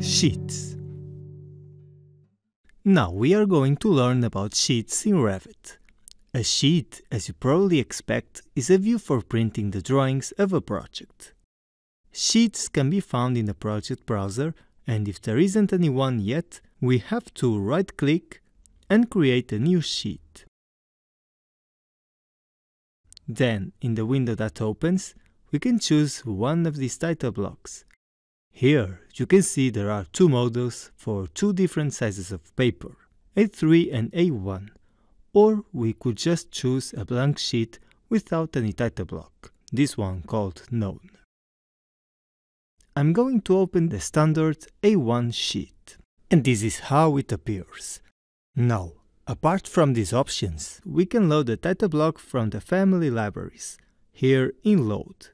Sheets Now we are going to learn about sheets in Revit. A sheet, as you probably expect, is a view for printing the drawings of a project. Sheets can be found in the project browser and if there isn't any one yet, we have to right-click and create a new sheet. Then, in the window that opens, we can choose one of these title blocks. Here, you can see there are two models for two different sizes of paper, A3 and A1, or we could just choose a blank sheet without any title block, this one called None. I'm going to open the standard A1 sheet, and this is how it appears. Now, apart from these options, we can load the title block from the family libraries, here in Load.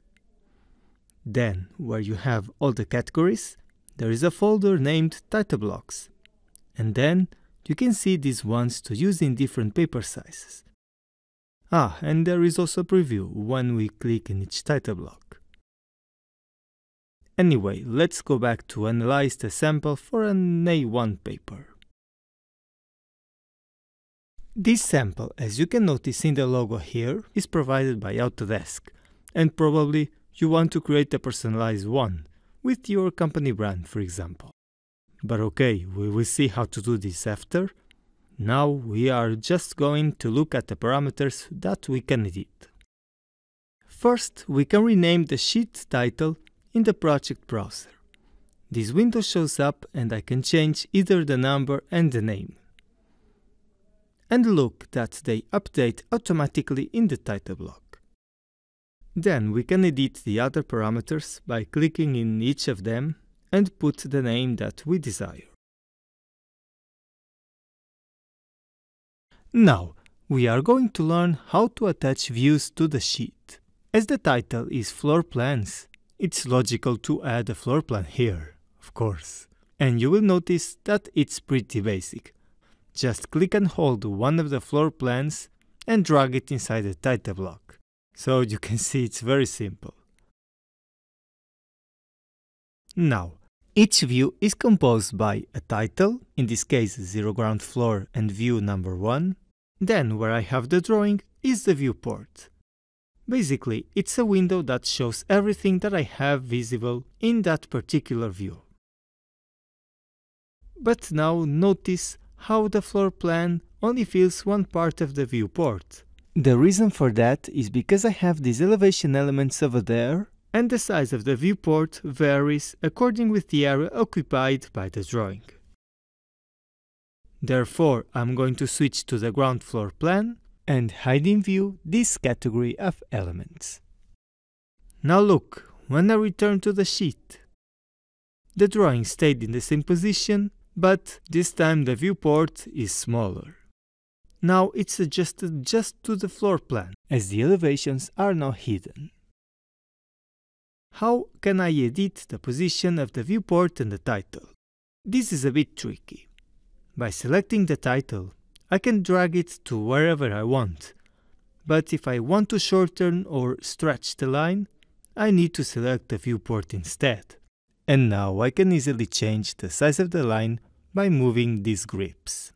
Then, where you have all the categories, there is a folder named Title Blocks. And then, you can see these ones to use in different paper sizes. Ah, and there is also a preview when we click in each title block. Anyway, let's go back to analyze the sample for an A1 paper. This sample, as you can notice in the logo here, is provided by Autodesk, and probably you want to create a personalized one, with your company brand, for example. But okay, we will see how to do this after. Now we are just going to look at the parameters that we can edit. First, we can rename the sheet title in the project browser. This window shows up and I can change either the number and the name and look that they update automatically in the title block. Then we can edit the other parameters by clicking in each of them and put the name that we desire. Now, we are going to learn how to attach views to the sheet. As the title is floor plans, it's logical to add a floor plan here, of course. And you will notice that it's pretty basic. Just click and hold one of the floor plans and drag it inside the title block. So you can see it's very simple. Now, each view is composed by a title, in this case zero ground floor and view number 1. Then where I have the drawing is the viewport. Basically, it's a window that shows everything that I have visible in that particular view. But now notice how the floor plan only fills one part of the viewport. The reason for that is because I have these elevation elements over there and the size of the viewport varies according with the area occupied by the drawing. Therefore, I'm going to switch to the ground floor plan and hide in view this category of elements. Now look, when I return to the sheet, the drawing stayed in the same position but this time the viewport is smaller. Now it's adjusted just to the floor plan, as the elevations are now hidden. How can I edit the position of the viewport and the title? This is a bit tricky. By selecting the title, I can drag it to wherever I want, but if I want to shorten or stretch the line, I need to select the viewport instead. And now I can easily change the size of the line by moving these grips.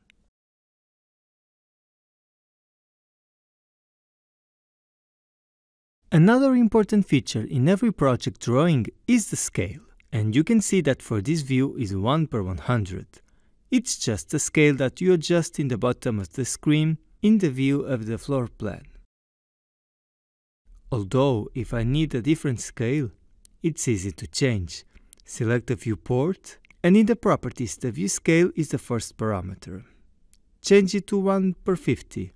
Another important feature in every project drawing is the scale, and you can see that for this view is 1 per 100. It's just a scale that you adjust in the bottom of the screen in the view of the floor plan. Although, if I need a different scale, it's easy to change. Select the viewport, and in the properties the view scale is the first parameter. Change it to 1 per 50,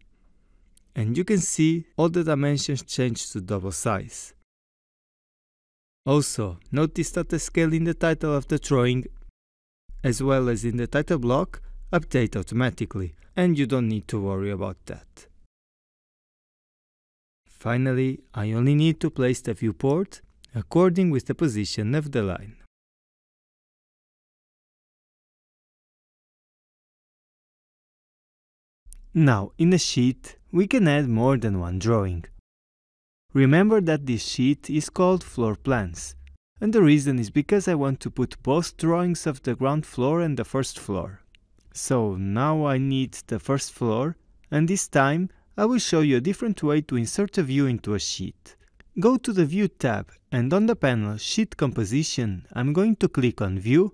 and you can see all the dimensions change to double size. Also, notice that the scale in the title of the drawing, as well as in the title block, update automatically, and you don't need to worry about that. Finally, I only need to place the viewport according with the position of the line. Now, in a sheet, we can add more than one drawing. Remember that this sheet is called floor plans. And the reason is because I want to put both drawings of the ground floor and the first floor. So now I need the first floor and this time I will show you a different way to insert a view into a sheet. Go to the View tab and on the panel Sheet Composition I'm going to click on View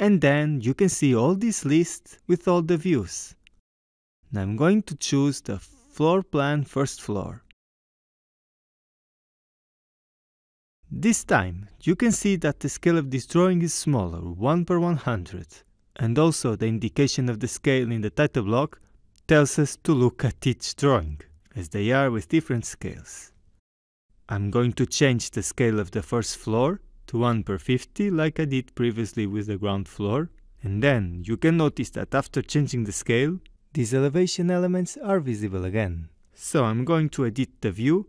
and then you can see all this list with all the views. Now I'm going to choose the floor plan first floor. This time you can see that the scale of this drawing is smaller, 1 per 100, and also the indication of the scale in the title block tells us to look at each drawing, as they are with different scales. I'm going to change the scale of the first floor to 1 per 50 like I did previously with the ground floor, and then you can notice that after changing the scale, these elevation elements are visible again. So I'm going to edit the view,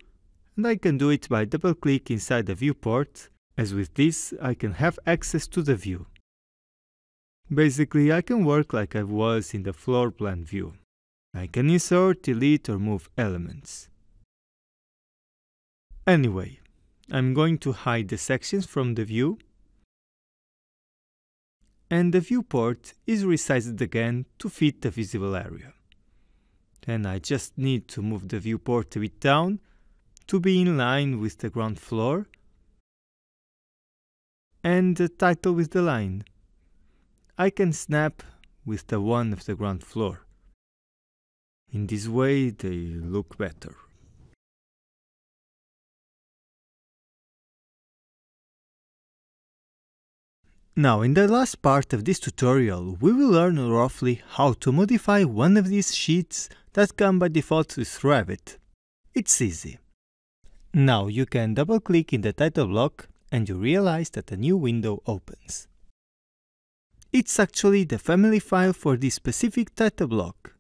and I can do it by double click inside the viewport, as with this I can have access to the view. Basically I can work like I was in the floor plan view. I can insert, delete or move elements. Anyway, I'm going to hide the sections from the view and the viewport is resized again to fit the visible area. Then I just need to move the viewport a bit down to be in line with the ground floor and the title with the line. I can snap with the one of the ground floor. In this way they look better. Now in the last part of this tutorial we will learn roughly how to modify one of these sheets that come by default with Revit. It's easy. Now you can double click in the title block and you realize that a new window opens. It's actually the family file for this specific title block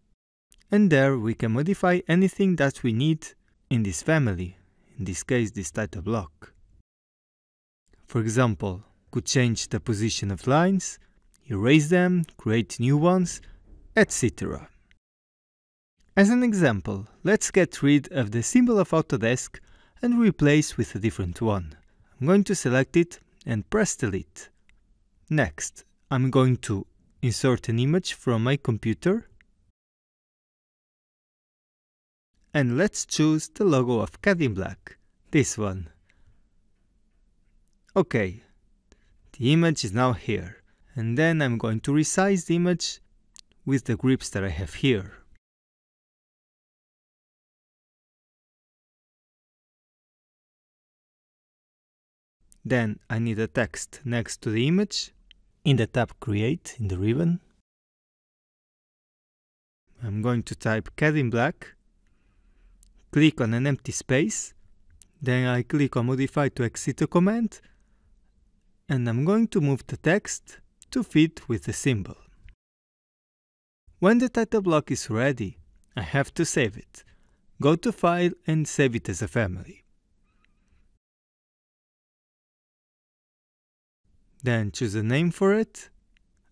and there we can modify anything that we need in this family, in this case this title block. For example, could change the position of lines, erase them, create new ones, etc. As an example, let's get rid of the symbol of Autodesk and replace with a different one. I'm going to select it and press delete. Next, I'm going to insert an image from my computer and let's choose the logo of CAD in Black, this one. Okay, the image is now here, and then I'm going to resize the image with the grips that I have here. Then I need a text next to the image. In the tab Create in the ribbon. I'm going to type CAD in Black. Click on an empty space, then I click on modify to exit a command, and I'm going to move the text to fit with the symbol. When the title block is ready, I have to save it. Go to File and save it as a family. Then choose a name for it,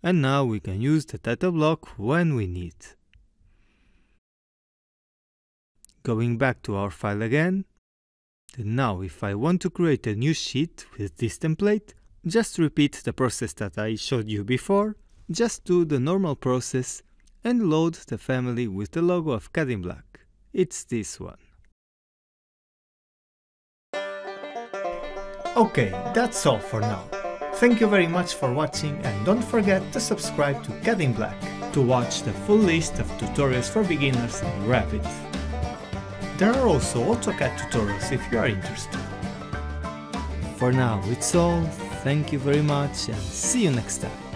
and now we can use the title block when we need. Going back to our file again. Now if I want to create a new sheet with this template, just repeat the process that I showed you before, just do the normal process and load the family with the logo of in Black. It's this one. Okay, that's all for now. Thank you very much for watching and don't forget to subscribe to in Black to watch the full list of tutorials for beginners in Revit. There are also AutoCAD tutorials if you are interested. For now, it's all. Thank you very much and see you next time.